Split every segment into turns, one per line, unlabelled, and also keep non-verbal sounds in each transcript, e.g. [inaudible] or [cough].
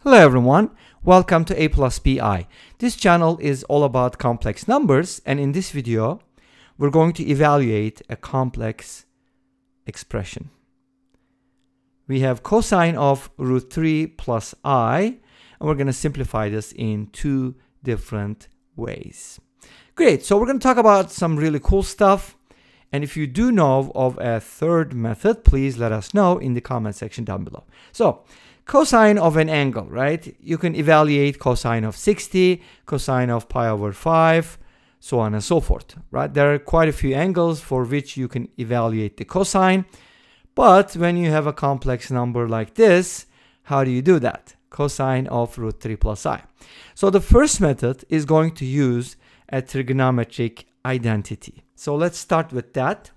Hello everyone, welcome to A plus BI. This channel is all about complex numbers and in this video we're going to evaluate a complex expression. We have cosine of root 3 plus i and we're going to simplify this in two different ways. Great, so we're going to talk about some really cool stuff and if you do know of a third method, please let us know in the comment section down below. So cosine of an angle, right? You can evaluate cosine of 60, cosine of pi over 5, so on and so forth, right? There are quite a few angles for which you can evaluate the cosine. But when you have a complex number like this, how do you do that? Cosine of root 3 plus i. So the first method is going to use a trigonometric identity. So let's start with that.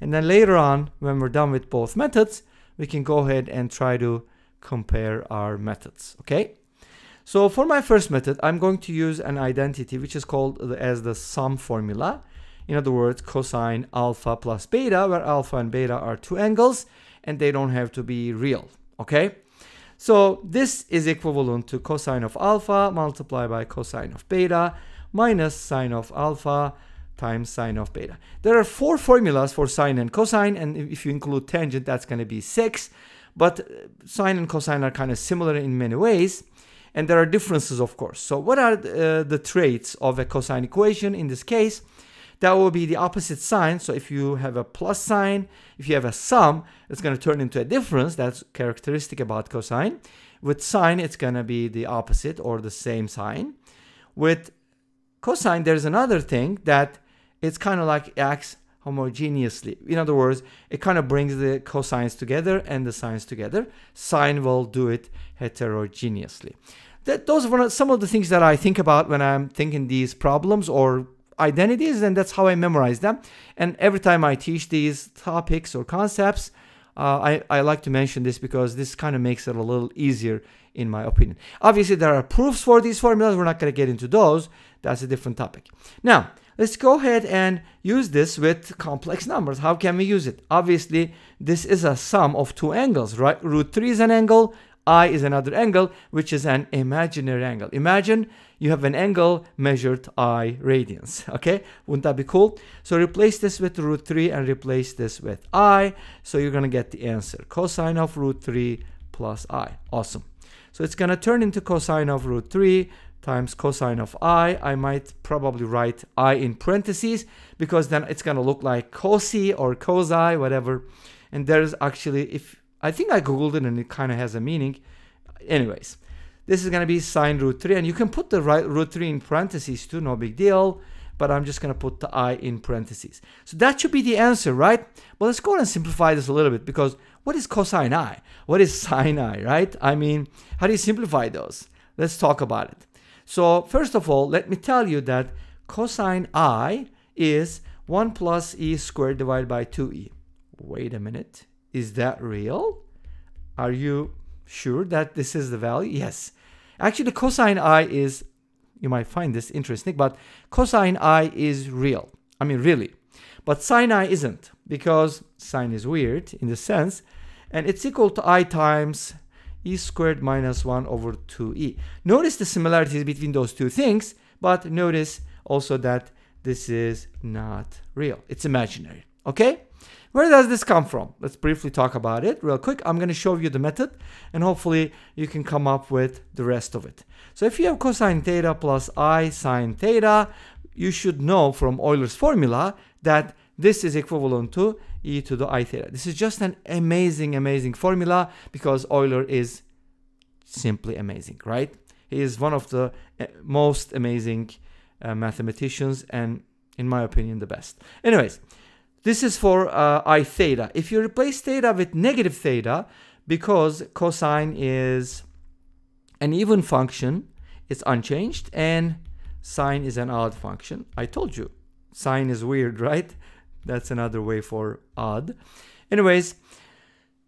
And then later on, when we're done with both methods, we can go ahead and try to compare our methods, okay? So for my first method, I'm going to use an identity which is called as the sum formula. In other words, cosine alpha plus beta, where alpha and beta are two angles and they don't have to be real, okay? So this is equivalent to cosine of alpha multiplied by cosine of beta minus sine of alpha times sine of beta. There are four formulas for sine and cosine, and if you include tangent, that's going to be six. But sine and cosine are kind of similar in many ways. And there are differences, of course. So what are the, uh, the traits of a cosine equation in this case? That will be the opposite sign. So if you have a plus sign, if you have a sum, it's going to turn into a difference. That's characteristic about cosine. With sine, it's going to be the opposite or the same sign. With cosine, there's another thing that it's kind of like acts homogeneously. In other words, it kind of brings the cosines together and the sines together. Sine will do it heterogeneously. That, those are some of the things that I think about when I'm thinking these problems or identities, and that's how I memorize them. And every time I teach these topics or concepts, uh, I, I like to mention this because this kind of makes it a little easier in my opinion. Obviously, there are proofs for these formulas. We're not going to get into those. That's a different topic. Now, let's go ahead and use this with complex numbers. How can we use it? Obviously, this is a sum of two angles, right? Root 3 is an angle, i is another angle, which is an imaginary angle. Imagine you have an angle measured i radians, okay? Wouldn't that be cool? So replace this with root 3 and replace this with i. So you're going to get the answer. Cosine of root 3 plus i. Awesome. So it's going to turn into cosine of root 3 times cosine of i. I might probably write i in parentheses because then it's going to look like cosi or cosi, whatever. And there's actually, if I think I googled it and it kind of has a meaning. Anyways, this is going to be sine root 3 and you can put the right root 3 in parentheses too, no big deal. But I'm just going to put the i in parentheses. So that should be the answer, right? Well, let's go ahead and simplify this a little bit because what is cosine i? What is sine i, right? I mean, how do you simplify those? Let's talk about it. So first of all, let me tell you that cosine i is 1 plus e squared divided by 2e. Wait a minute. Is that real? Are you sure that this is the value? Yes. Actually, the cosine i is, you might find this interesting, but cosine i is real. I mean, really. But sine i isn't because sine is weird in the sense, and it's equal to i times e squared minus 1 over 2e. Notice the similarities between those two things, but notice also that this is not real. It's imaginary, okay? Where does this come from? Let's briefly talk about it real quick. I'm going to show you the method and hopefully you can come up with the rest of it. So if you have cosine theta plus i sine theta, you should know from Euler's formula that this is equivalent to e to the i theta. This is just an amazing, amazing formula because Euler is simply amazing, right? He is one of the eh, most amazing uh, mathematicians and, in my opinion, the best. Anyways, this is for uh, i theta. If you replace theta with negative theta, because cosine is an even function, it's unchanged, and sine is an odd function. I told you, sine is weird, [laughs] right? That's another way for odd. Anyways,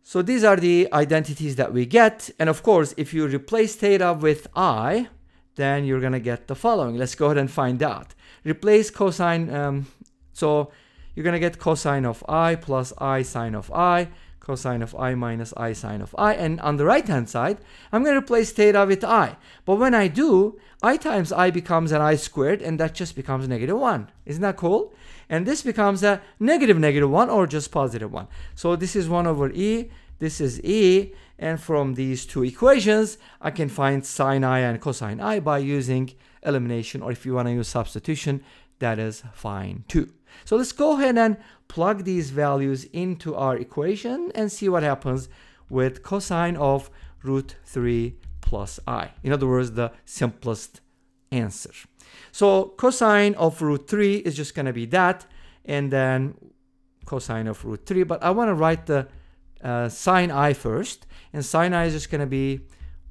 so these are the identities that we get. And of course, if you replace theta with i, then you're going to get the following. Let's go ahead and find out. Replace cosine. Um, so you're going to get cosine of i plus i sine of i. cosine of i minus i sine of i. And on the right hand side, I'm going to replace theta with i. But when I do, i times i becomes an i squared, and that just becomes negative 1. Isn't that cool? And this becomes a negative negative 1 or just positive 1. So this is 1 over e, this is e, and from these two equations, I can find sine i and cosine i by using elimination, or if you want to use substitution, that is fine too. So let's go ahead and plug these values into our equation and see what happens with cosine of root 3 plus i. In other words, the simplest answer. So cosine of root 3 is just going to be that, and then cosine of root 3. But I want to write the uh, sine i first, and sine i is just going to be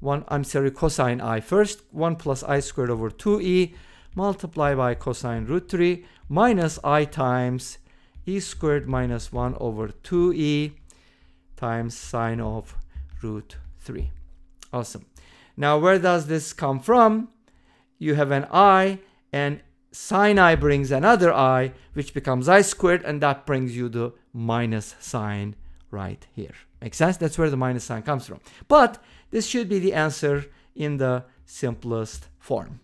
1, I'm sorry, cosine i first, 1 plus i squared over 2e multiplied by cosine root 3 minus i times e squared minus 1 over 2e times sine of root 3. Awesome. Now, where does this come from? You have an i, and sine i brings another i, which becomes i squared, and that brings you the minus sign right here. Make sense? That's where the minus sign comes from. But this should be the answer in the simplest form.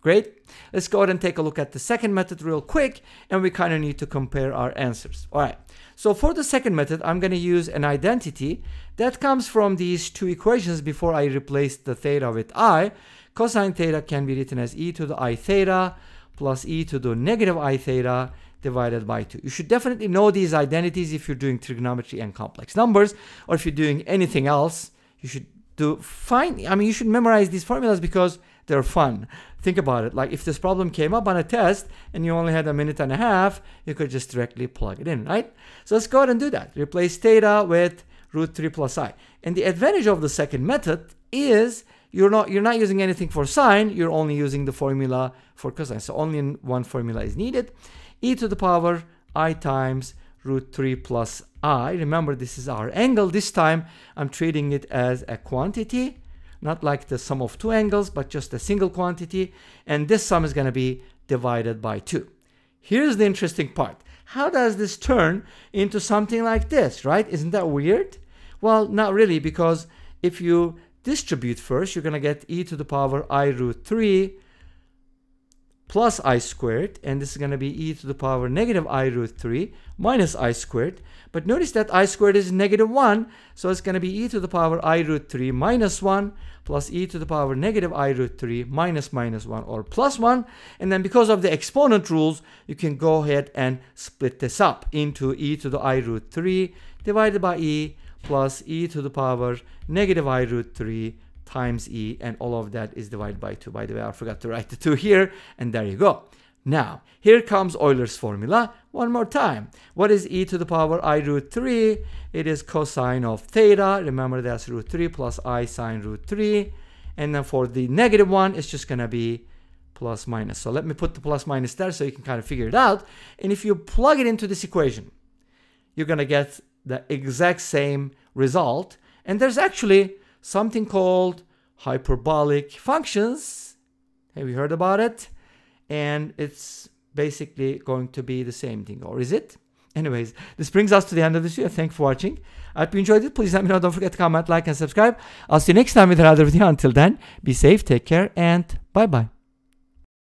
Great. Let's go ahead and take a look at the second method real quick, and we kind of need to compare our answers. All right. So for the second method, I'm going to use an identity that comes from these two equations before I replace the theta with i. Cosine theta can be written as e to the i theta plus e to the negative i theta divided by 2. You should definitely know these identities if you're doing trigonometry and complex numbers, or if you're doing anything else, you should do fine. I mean, you should memorize these formulas because they're fun. Think about it. Like if this problem came up on a test and you only had a minute and a half, you could just directly plug it in, right? So let's go ahead and do that. Replace theta with root 3 plus i. And the advantage of the second method is you're not you're not using anything for sine, you're only using the formula for cosine. So only one formula is needed. e to the power i times root 3 plus i. Remember, this is our angle. This time, I'm treating it as a quantity not like the sum of two angles, but just a single quantity. And this sum is going to be divided by 2. Here's the interesting part. How does this turn into something like this, right? Isn't that weird? Well, not really, because if you distribute first, you're going to get e to the power i root 3 plus i squared, and this is going to be e to the power negative i root 3 minus i squared. But notice that i squared is negative 1, so it's going to be e to the power i root 3 minus 1 plus e to the power negative i root 3 minus minus 1 or plus 1. And then because of the exponent rules, you can go ahead and split this up into e to the i root 3 divided by e plus e to the power negative i root 3 times e, and all of that is divided by 2. By the way, I forgot to write the 2 here, and there you go. Now, here comes Euler's formula one more time. What is e to the power i root 3? It is cosine of theta. Remember that's root 3 plus i sine root 3. And then for the negative one, it's just going to be plus minus. So let me put the plus minus there so you can kind of figure it out. And if you plug it into this equation, you're going to get the exact same result. And there's actually something called hyperbolic functions. Have you heard about it? And it's basically going to be the same thing, or is it? [laughs] Anyways, this brings us to the end of this video. Thanks for watching. I hope you enjoyed it. Please let me know. Don't forget to comment, like, and subscribe. I'll see you next time with another video. Until then, be safe, take care, and bye-bye.